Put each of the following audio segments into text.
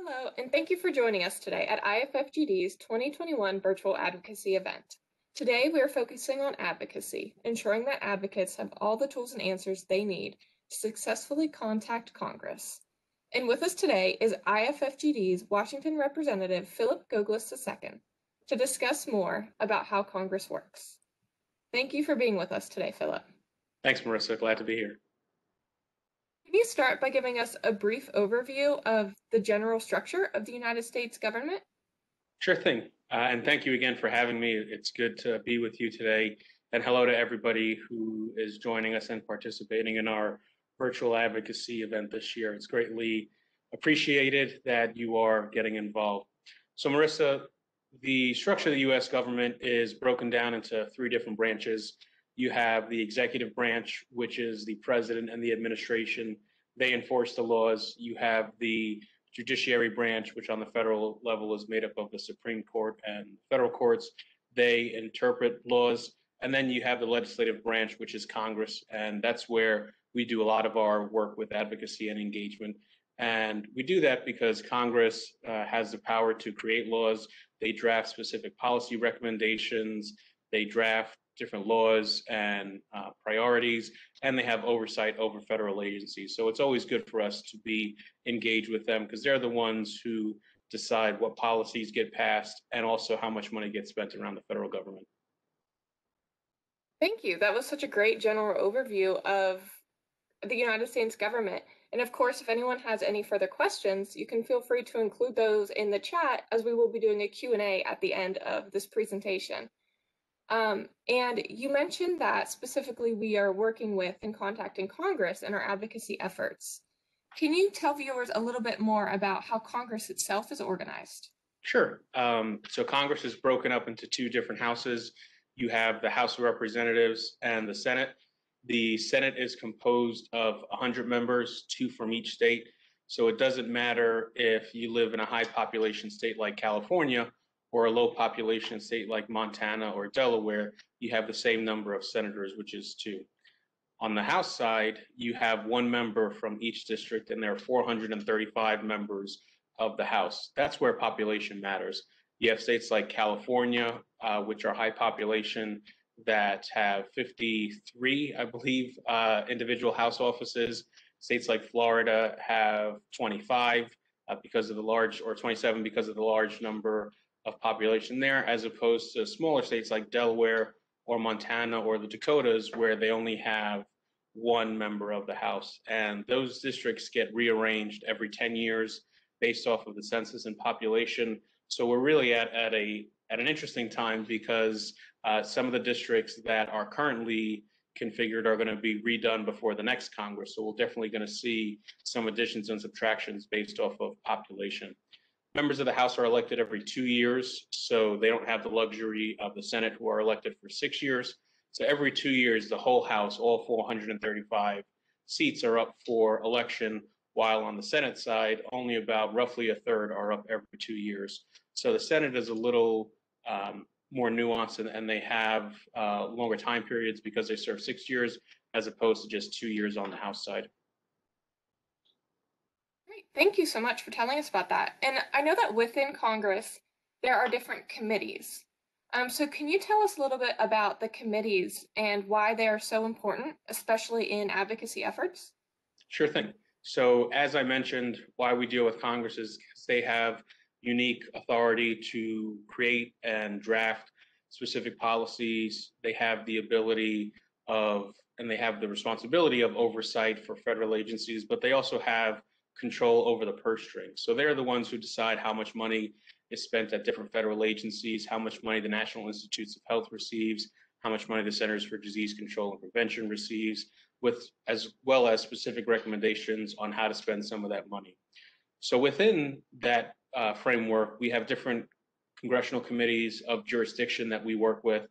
Hello, and thank you for joining us today at IFFGD's 2021 Virtual Advocacy event. Today, we are focusing on advocacy, ensuring that advocates have all the tools and answers they need to successfully contact Congress. And with us today is IFFGD's Washington Representative Philip Goglas II to discuss more about how Congress works. Thank you for being with us today, Philip. Thanks, Marissa. Glad to be here. Can you start by giving us a brief overview of the general structure of the United States government? Sure thing. Uh, and thank you again for having me. It's good to be with you today. And hello to everybody who is joining us and participating in our virtual advocacy event this year. It's greatly appreciated that you are getting involved. So, Marissa, the structure of the US government is broken down into three different branches. You have the executive branch, which is the president and the administration. They enforce the laws. You have the judiciary branch, which on the federal level is made up of the Supreme Court and federal courts. They interpret laws. And then you have the legislative branch, which is Congress. And that's where we do a lot of our work with advocacy and engagement. And we do that because Congress uh, has the power to create laws. They draft specific policy recommendations. They draft different laws and uh, priorities, and they have oversight over federal agencies. So it's always good for us to be engaged with them because they're the ones who decide what policies get passed and also how much money gets spent around the federal government. Thank you. That was such a great general overview of the United States government. And of course, if anyone has any further questions, you can feel free to include those in the chat as we will be doing a Q&A at the end of this presentation. Um, and you mentioned that specifically we are working with and contacting Congress in our advocacy efforts. Can you tell viewers a little bit more about how Congress itself is organized? Sure. Um, so Congress is broken up into two different houses. You have the House of Representatives and the Senate. The Senate is composed of 100 members, two from each state. So it doesn't matter if you live in a high population state like California or a low population state like Montana or Delaware, you have the same number of senators, which is two. On the House side, you have one member from each district, and there are 435 members of the House. That's where population matters. You have states like California, uh, which are high population, that have 53, I believe, uh, individual House offices. States like Florida have 25 uh, because of the large, or 27 because of the large number of population there, as opposed to smaller states like Delaware or Montana or the Dakotas, where they only have one member of the House. And those districts get rearranged every 10 years based off of the census and population. So we're really at, at a at an interesting time because uh, some of the districts that are currently configured are going to be redone before the next Congress. So we're definitely going to see some additions and subtractions based off of population. Members of the House are elected every two years, so they don't have the luxury of the Senate, who are elected for six years. So every two years, the whole House, all 435 seats are up for election, while on the Senate side, only about roughly a third are up every two years. So the Senate is a little um, more nuanced and, and they have uh, longer time periods because they serve six years as opposed to just two years on the House side. Thank you so much for telling us about that. And I know that within Congress, there are different committees. Um, so can you tell us a little bit about the committees and why they are so important, especially in advocacy efforts? Sure thing. So as I mentioned, why we deal with Congress is they have unique authority to create and draft specific policies. They have the ability of, and they have the responsibility of oversight for federal agencies, but they also have control over the purse strings. So they're the ones who decide how much money is spent at different federal agencies, how much money the National Institutes of Health receives, how much money the Centers for Disease Control and Prevention receives, with as well as specific recommendations on how to spend some of that money. So within that uh, framework, we have different congressional committees of jurisdiction that we work with.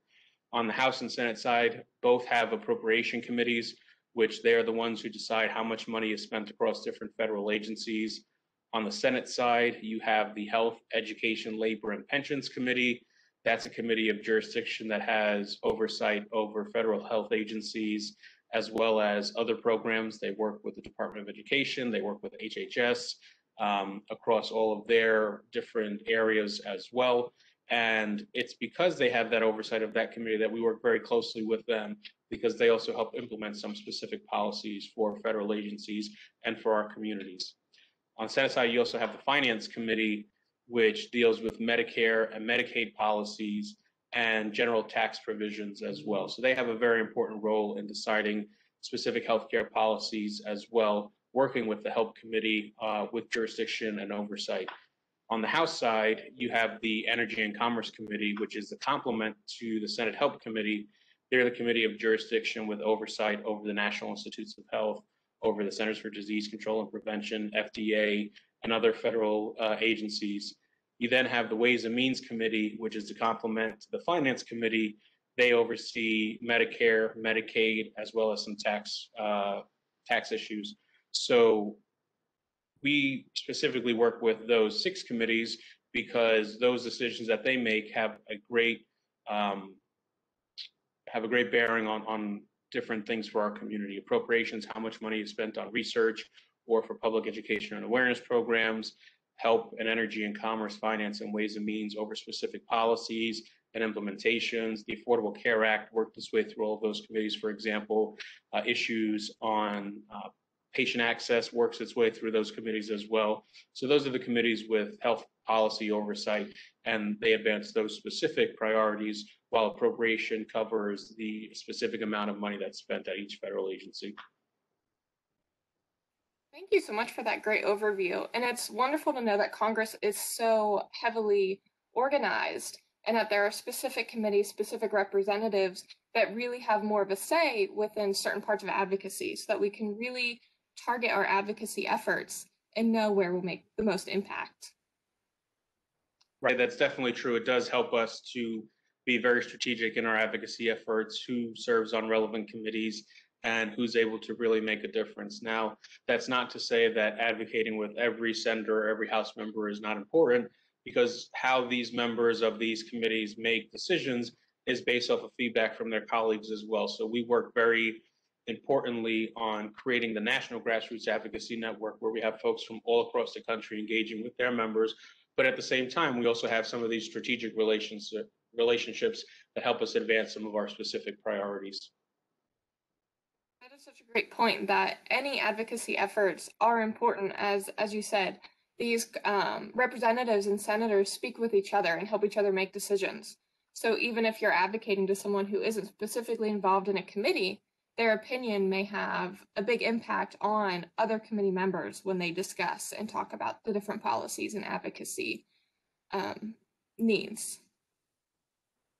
On the House and Senate side, both have appropriation committees which they are the ones who decide how much money is spent across different federal agencies. On the Senate side, you have the Health, Education, Labor, and Pensions Committee. That's a committee of jurisdiction that has oversight over federal health agencies as well as other programs. They work with the Department of Education, they work with HHS, um, across all of their different areas as well. And it's because they have that oversight of that committee that we work very closely with them because they also help implement some specific policies for federal agencies and for our communities. On Senate side, you also have the Finance Committee, which deals with Medicare and Medicaid policies and general tax provisions as well. So they have a very important role in deciding specific healthcare policies as well, working with the Help Committee uh, with jurisdiction and oversight. On the House side, you have the Energy and Commerce Committee, which is the complement to the Senate Help Committee. They're the committee of jurisdiction with oversight over the National Institutes of Health, over the Centers for Disease Control and Prevention, FDA, and other federal uh, agencies. You then have the Ways and Means Committee, which is to complement to the Finance Committee. They oversee Medicare, Medicaid, as well as some tax uh, tax issues. So we specifically work with those six committees because those decisions that they make have a great um, have a great bearing on on different things for our community. Appropriations, how much money is spent on research or for public education and awareness programs, help and energy and commerce, finance, and ways and means over specific policies and implementations. The Affordable Care Act worked its way through all of those committees, for example, uh, issues on uh, patient access works its way through those committees as well. So those are the committees with health policy oversight, and they advance those specific priorities while appropriation covers the specific amount of money that's spent at each federal agency. Thank you so much for that great overview. And it's wonderful to know that Congress is so heavily organized and that there are specific committees, specific representatives that really have more of a say within certain parts of advocacy so that we can really target our advocacy efforts and know where we'll make the most impact. Right, that's definitely true. It does help us to be very strategic in our advocacy efforts, who serves on relevant committees, and who's able to really make a difference. Now, that's not to say that advocating with every senator or every House member is not important, because how these members of these committees make decisions is based off of feedback from their colleagues as well. So we work very importantly on creating the National Grassroots Advocacy Network, where we have folks from all across the country engaging with their members. But at the same time, we also have some of these strategic relations, relationships that help us advance some of our specific priorities. That is such a great point that any advocacy efforts are important as as you said these um, representatives and senators speak with each other and help each other make decisions so even if you're advocating to someone who isn't specifically involved in a committee their opinion may have a big impact on other committee members when they discuss and talk about the different policies and advocacy um, needs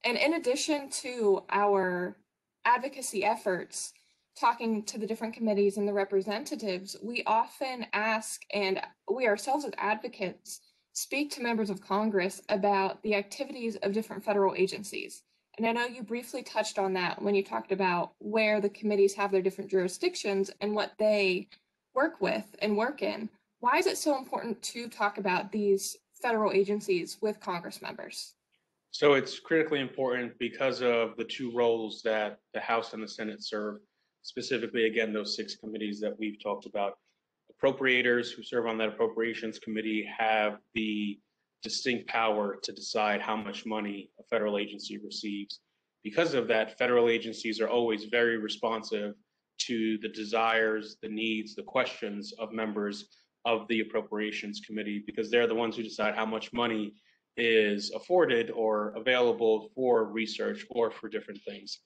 and in addition to our advocacy efforts, talking to the different committees and the representatives, we often ask, and we ourselves as advocates speak to members of Congress about the activities of different federal agencies. And I know you briefly touched on that when you talked about where the committees have their different jurisdictions and what they work with and work in. Why is it so important to talk about these federal agencies with Congress members? So it's critically important because of the two roles that the House and the Senate serve, specifically, again, those six committees that we've talked about. Appropriators who serve on that appropriations committee have the distinct power to decide how much money a federal agency receives. Because of that, federal agencies are always very responsive to the desires, the needs, the questions of members of the appropriations committee because they're the ones who decide how much money is afforded or available for research or for different things.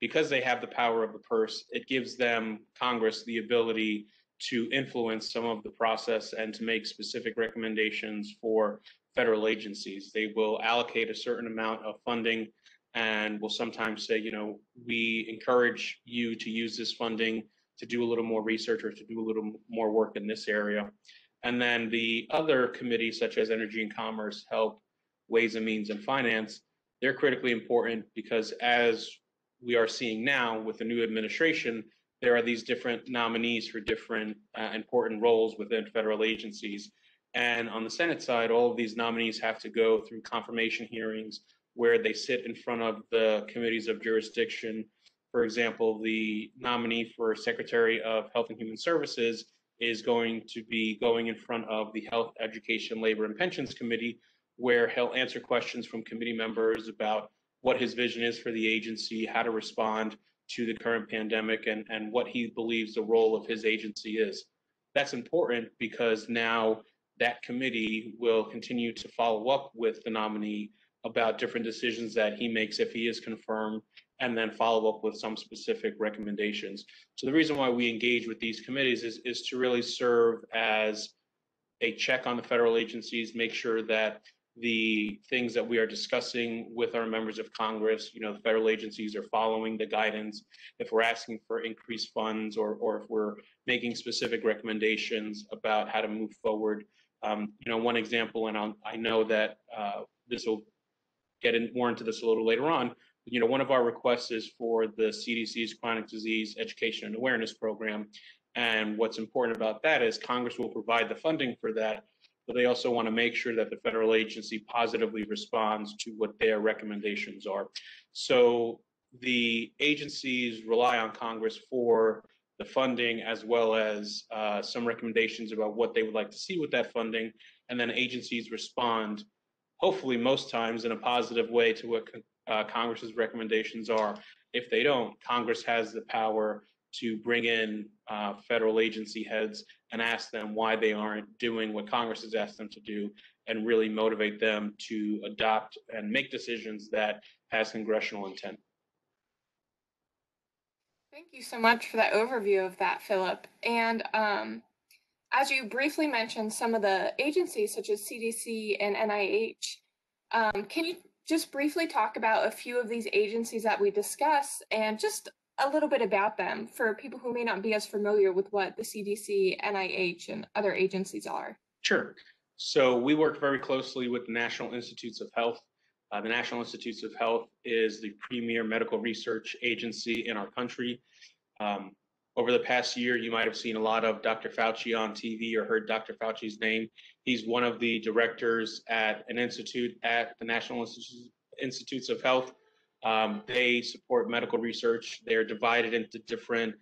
Because they have the power of the purse, it gives them, Congress, the ability to influence some of the process and to make specific recommendations for federal agencies. They will allocate a certain amount of funding and will sometimes say, you know, we encourage you to use this funding to do a little more research or to do a little more work in this area. And then the other committees, such as Energy and Commerce, help Ways and Means and Finance, they're critically important because as we are seeing now with the new administration, there are these different nominees for different uh, important roles within federal agencies. And on the Senate side, all of these nominees have to go through confirmation hearings where they sit in front of the committees of jurisdiction. For example, the nominee for Secretary of Health and Human Services is going to be going in front of the Health, Education, Labor, and Pensions Committee, where he'll answer questions from committee members about what his vision is for the agency, how to respond to the current pandemic, and, and what he believes the role of his agency is. That's important because now that committee will continue to follow up with the nominee about different decisions that he makes if he is confirmed and then follow up with some specific recommendations. So the reason why we engage with these committees is, is to really serve as a check on the federal agencies, make sure that the things that we are discussing with our members of Congress, you know, the federal agencies are following the guidance. If we're asking for increased funds or, or if we're making specific recommendations about how to move forward. Um, you know, one example, and I'll, i know that uh, this will get in, more into this a little later on, you know, one of our requests is for the CDC's chronic disease education and awareness program. And what's important about that is Congress will provide the funding for that, but they also want to make sure that the federal agency positively responds to what their recommendations are. So the agencies rely on Congress for the funding as well as uh, some recommendations about what they would like to see with that funding. And then agencies respond, hopefully most times in a positive way to what uh, Congress's recommendations are. If they don't, Congress has the power to bring in uh, federal agency heads and ask them why they aren't doing what Congress has asked them to do and really motivate them to adopt and make decisions that has congressional intent. Thank you so much for that overview of that, Philip. And um, as you briefly mentioned, some of the agencies such as CDC and NIH, um, can you just briefly talk about a few of these agencies that we discuss and just a little bit about them for people who may not be as familiar with what the CDC, NIH, and other agencies are. Sure. So we work very closely with the National Institutes of Health. Uh, the National Institutes of Health is the premier medical research agency in our country. Um, over the past year, you might have seen a lot of Dr. Fauci on TV or heard Dr. Fauci's name. He's one of the directors at an institute at the National Institutes of Health. Um, they support medical research. They're divided into different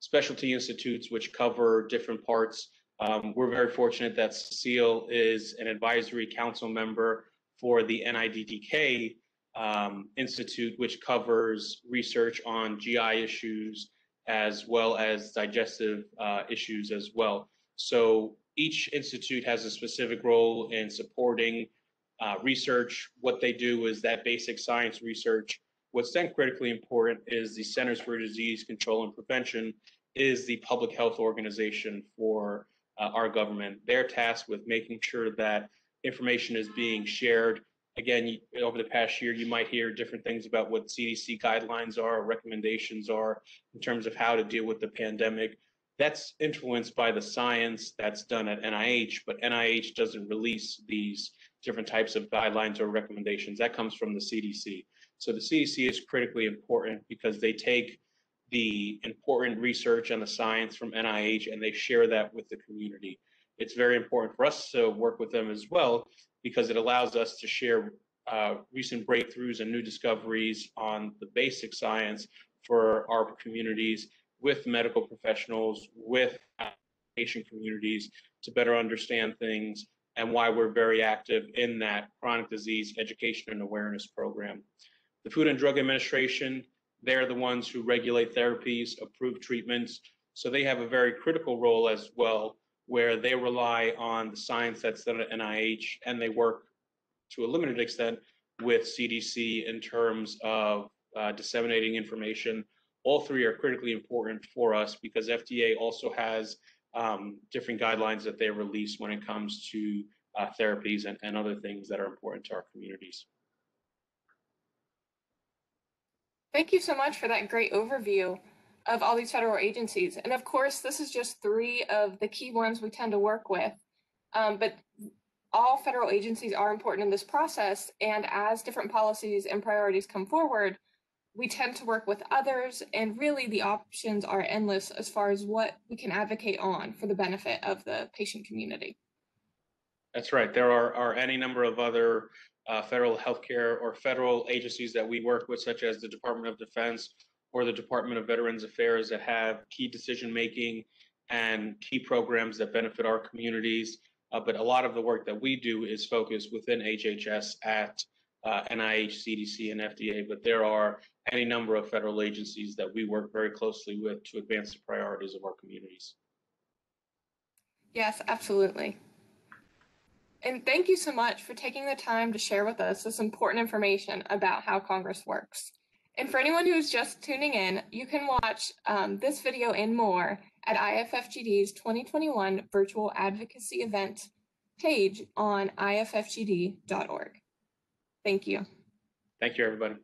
specialty institutes, which cover different parts. Um, we're very fortunate that Ceciel is an advisory council member for the NIDDK um, Institute, which covers research on GI issues as well as digestive uh, issues as well. So each institute has a specific role in supporting uh, research. What they do is that basic science research. What's then critically important is the Centers for Disease Control and Prevention is the public health organization for uh, our government. They're tasked with making sure that information is being shared. Again, you, over the past year, you might hear different things about what CDC guidelines are, recommendations are in terms of how to deal with the pandemic that's influenced by the science that's done at NIH, but NIH doesn't release these different types of guidelines or recommendations. That comes from the CDC. So the CDC is critically important because they take the important research and the science from NIH and they share that with the community. It's very important for us to work with them as well because it allows us to share uh, recent breakthroughs and new discoveries on the basic science for our communities with medical professionals, with patient communities to better understand things and why we're very active in that chronic disease education and awareness program. The Food and Drug Administration, they're the ones who regulate therapies, approve treatments. So they have a very critical role as well, where they rely on the science that's done at NIH and they work to a limited extent with CDC in terms of uh, disseminating information all three are critically important for us because FDA also has um, different guidelines that they release when it comes to uh, therapies and, and other things that are important to our communities. Thank you so much for that great overview of all these federal agencies. And of course, this is just three of the key ones we tend to work with. Um, but all federal agencies are important in this process. And as different policies and priorities come forward, we tend to work with others, and really the options are endless as far as what we can advocate on for the benefit of the patient community. That's right. There are, are any number of other uh, federal healthcare or federal agencies that we work with, such as the Department of Defense or the Department of Veterans Affairs, that have key decision making and key programs that benefit our communities. Uh, but a lot of the work that we do is focused within HHS at uh, NIH, CDC, and FDA. But there are any number of federal agencies that we work very closely with to advance the priorities of our communities. Yes, absolutely. And thank you so much for taking the time to share with us this important information about how Congress works. And for anyone who's just tuning in, you can watch um, this video and more at IFFGD's 2021 Virtual Advocacy Event page on iffgd.org. Thank you. Thank you, everybody.